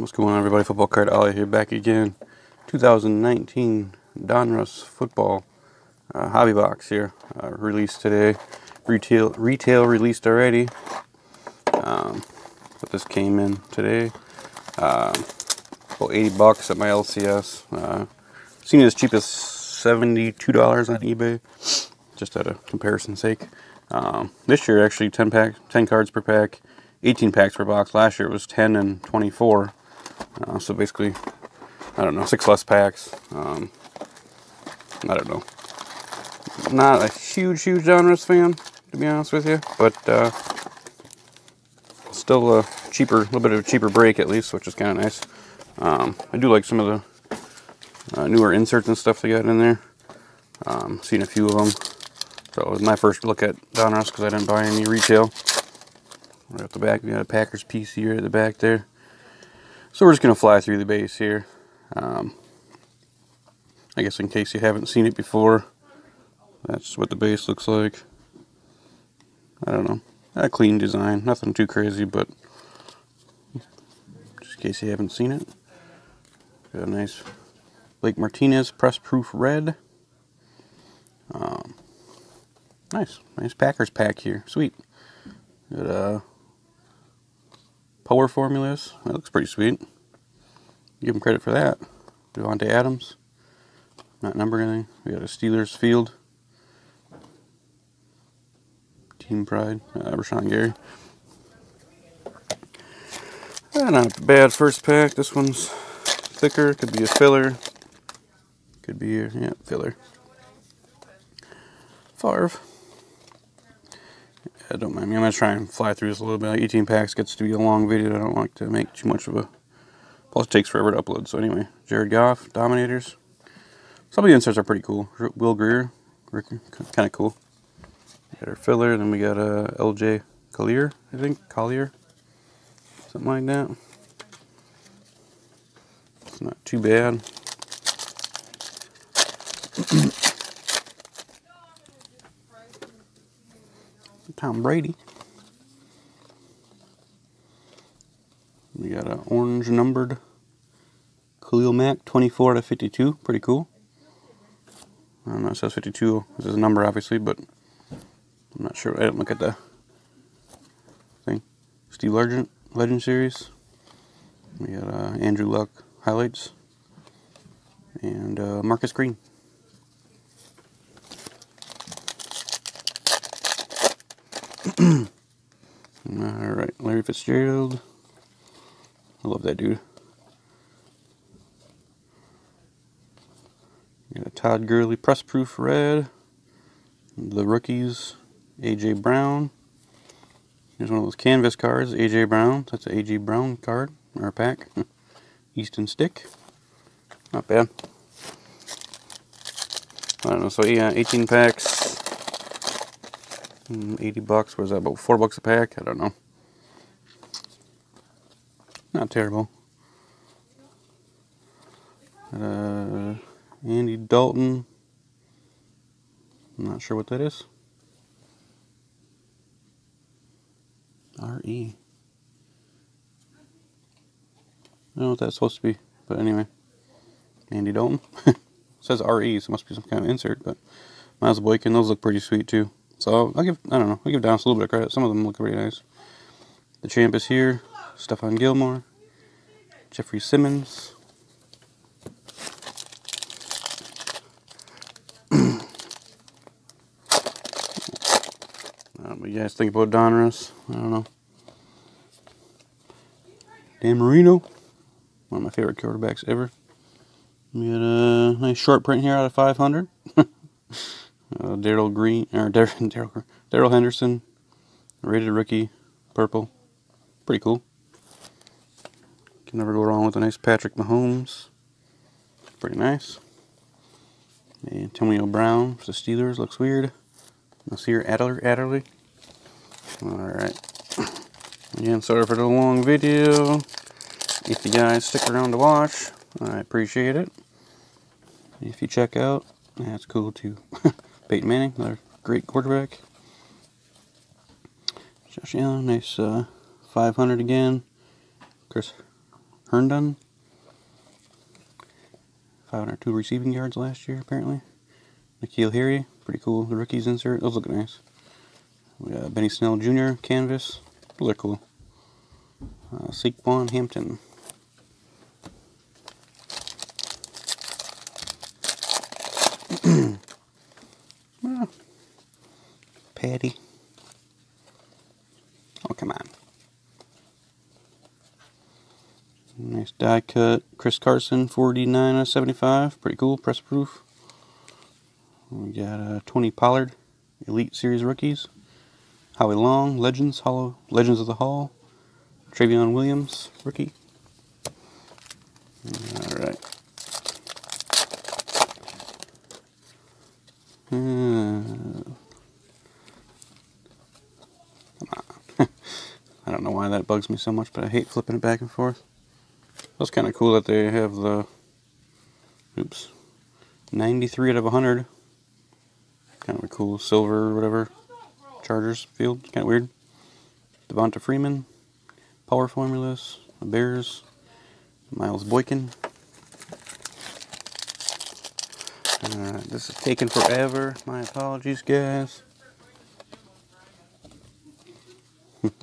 What's going on, everybody? Football Card Olly here, back again. 2019 Donruss Football uh, Hobby Box here, uh, released today. Retail retail released already. Um, but this came in today. Um, about 80 bucks at my LCS. Uh, seen it as cheap as $72 on eBay, just out of comparison sake. Um, this year, actually, 10 pack, 10 cards per pack, 18 packs per box. Last year it was 10 and 24. Uh, so basically, I don't know, six less packs. Um, I don't know. Not a huge, huge Donruss fan, to be honest with you, but uh, still a cheaper, a little bit of a cheaper break at least, which is kind of nice. Um, I do like some of the uh, newer inserts and stuff they got in there. Um, seen a few of them. So it was my first look at Donruss because I didn't buy any retail. Right at the back, we got a Packers PC right at the back there. So we're just going to fly through the base here. Um, I guess in case you haven't seen it before, that's what the base looks like. I don't know. A clean design, nothing too crazy, but just in case you haven't seen it. Got a nice Blake Martinez press proof red. Um, nice, nice Packers pack here. Sweet. Got a power formulas. That looks pretty sweet. Give him credit for that. Davante Adams. Not numbered anything. We got a Steelers field. Team Pride. Uh, Rashan Gary. Uh, not bad first pack. This one's thicker. Could be a filler. Could be a yeah, filler. Favre. Yeah, don't mind me. I'm going to try and fly through this a little bit. 18 packs gets to be a long video. I don't like to make too much of a... Plus, it takes forever to upload. So anyway, Jared Goff, Dominators. Some of the inserts are pretty cool. Will Grier, kind of cool. We got our filler, then we got a uh, LJ Collier, I think, Collier, something like that. It's not too bad. Tom Brady. We got an orange numbered Khalil Mack 24 to 52. Pretty cool. I don't know, it says 52. This is a number, obviously, but I'm not sure. I didn't look at the thing. Steve Largent, Legend Series. We got uh, Andrew Luck highlights. And uh, Marcus Green. Alright, Larry Fitzgerald. I love that dude. Got a Todd Gurley press proof red. The rookies, AJ Brown. Here's one of those canvas cards, AJ Brown. That's an AJ Brown card, or pack. Easton Stick. Not bad. I don't know, so yeah, 18 packs. Hmm, 80 bucks, was that, about 4 bucks a pack? I don't know. Not terrible. Uh, Andy Dalton. I'm not sure what that is. R-E. I don't know what that's supposed to be, but anyway. Andy Dalton. says RE, so it must be some kind of insert, but Miles Boykin, those look pretty sweet too. So I'll give, I don't know, I'll give Dallas a little bit of credit. Some of them look pretty nice. The champ is here. Stephon Gilmore. Jeffery Simmons. Uh, what you guys think about Donruss? I don't know. Dan Marino, one of my favorite quarterbacks ever. We got a nice short print here out of 500. uh, Daryl Green or Daryl Darrell Henderson, rated rookie, purple, pretty cool. Can never go wrong with a nice Patrick Mahomes. Pretty nice. Antonio Brown for the Steelers looks weird. Nasir Adler Adderley. Alright. Again, sorry for the long video. If you guys stick around to watch, I appreciate it. If you check out, that's cool too. Peyton Manning, another great quarterback. Josh Allen, nice uh, 500 again. Chris Herndon. 502 receiving yards last year, apparently. N'Keal Harry, pretty cool. The rookies insert, those look nice. We got Benny Snell Jr. canvas, those are cool. Uh, Saquan Hampton. ah, Patty. Oh, come on. Nice die cut. Chris Carson, 49 out of 75. Pretty cool. Press proof. We got uh, Tony Pollard, Elite Series rookies. Howie Long, Legends, Hollow, Legends of the Hall. Trayveon Williams, rookie. All right. On. Hmm. I don't know why that bugs me so much, but I hate flipping it back and forth. That's kind of cool that they have the, oops, 93 out of 100. Kind of a cool silver or whatever. Chargers field. Kind of weird. Devonta Freeman. Power Formulas. Bears. Miles Boykin. This is taking forever. My apologies, guys. Let's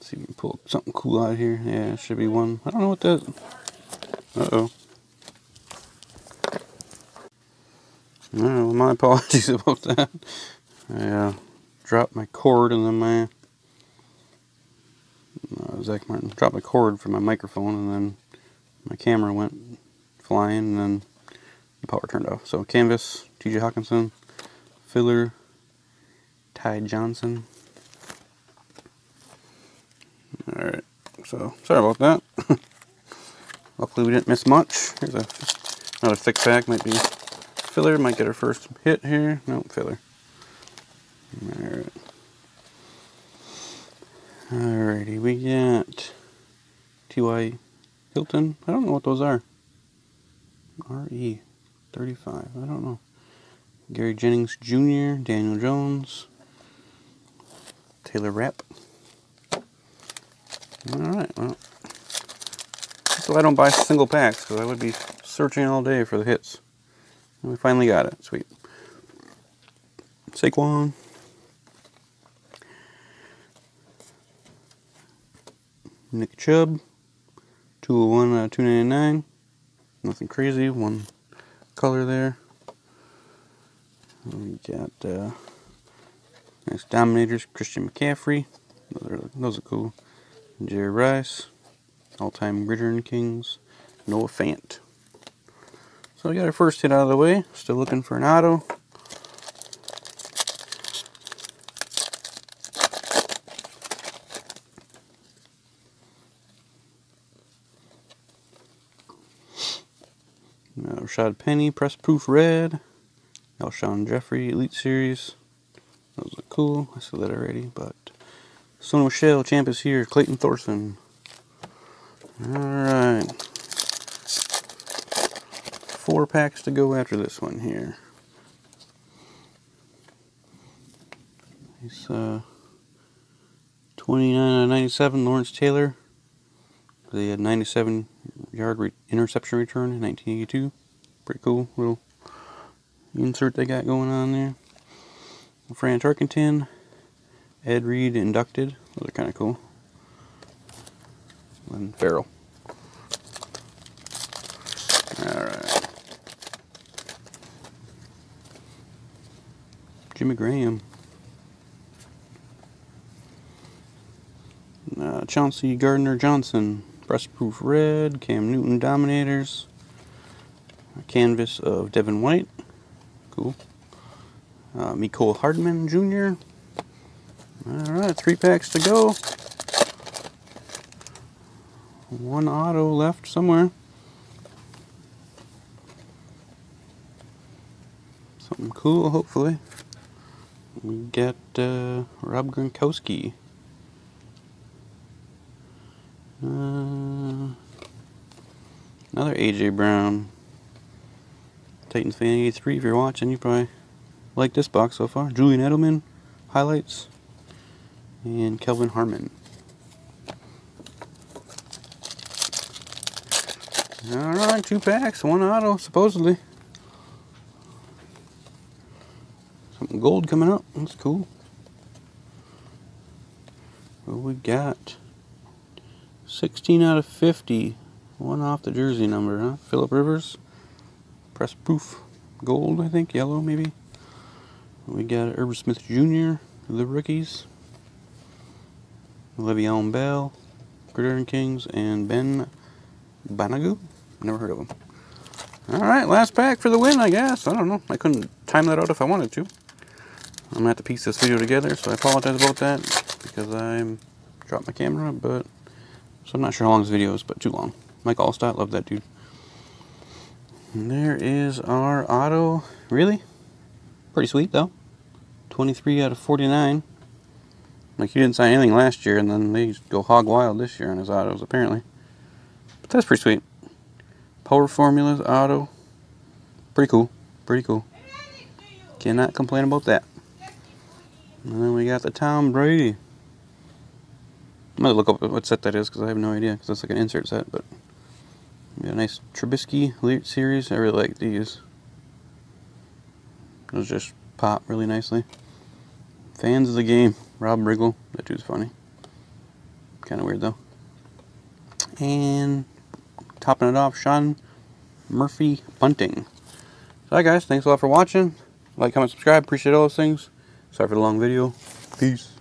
see if we can pull something cool out here. Yeah, should be one. I don't know what that. Uh oh. Oh, my apologies about that. I uh, dropped my cord and then my uh, Zach Martin dropped my cord from my microphone and then my camera went flying and then the power turned off. So canvas, T.J. Hockenson, filler, Ty Johnson. All right, so sorry about that. Hopefully we didn't miss much. Here's a, another thick pack, might be filler might get our first hit here. No, filler. Alright. Alrighty, we got T.Y. Hilton. I don't know what those are. R.E. 35. I don't know. Gary Jennings Jr., Daniel Jones, Taylor Rapp. Alright, well. So I don't buy single packs because I would be searching all day for the hits. We finally got it. Sweet. Saquon. Nick Chubb. 201 out of 299. Nothing crazy. One color there. We got uh, nice Dominators. Christian McCaffrey. Those are, those are cool. Jerry Rice. All-time Gridiron Kings. Noah Fant. So we got our first hit out of the way. Still looking for an auto. Rashad Penny, Press Proof Red. Alshon Jeffery, Elite Series. Those look cool. I said that already, but Sony Michel, champ is here. Clayton Thorson. Alright four packs to go after this one here. He's uh, 29 out of 97, Lawrence Taylor. They had 97 yard re interception return in 1982. Pretty cool little insert they got going on there. Fran Tarkenton, Ed Reed inducted. Those are kind of cool. And Farrell. Alright. Jimmy Graham. Uh, Chauncey Gardner Johnson, Proof Red, Cam Newton Dominators, canvas of Devin White, cool. Uh, Mecole Hardman Jr. Alright, three packs to go. One auto left somewhere. Something cool, hopefully we get uh, Rob Gronkowski. Uh, another AJ Brown. Titans fan 83. If you're watching, you probably like this box so far. Julian Edelman highlights and Kelvin Harmon. Alright, two packs, one auto, supposedly. Something gold coming up. That's cool. What we got? 16 out of 50. One off the jersey number, huh? Philip Rivers. Press proof gold, I think. Yellow, maybe. We got Irv Smith Jr., the rookies. Le'Veon Bell, Gridiron Kings, and Ben Banogu. Never heard of him. Alright, last pack for the win, I guess. I don't know. I couldn't time that out if I wanted to. I'm to have to piece this video together, so I apologize about that because I dropped my camera, but so I'm not sure how long this video is, but too long. Mike Alstott, love that dude. And there is our auto. Really? Pretty sweet, though. 23 out of 49. Like, he didn't sign anything last year, and then they go hog wild this year on his autos, apparently. But that's pretty sweet. Power Formulas auto. Pretty cool. Pretty cool. Cannot complain about that. And then we got the Tom Brady. I'm going to look up what set that is because I have no idea because it's like an insert set. But a nice Trubisky series. I really like these. Those just pop really nicely. Fans of the game. Rob Riggle. That dude's funny. Kind of weird though. And topping it off, Sean Murphy Bunting. So, hi guys. Thanks a lot for watching. Like, comment, subscribe. Appreciate all those things. Sorry for the long video. Peace.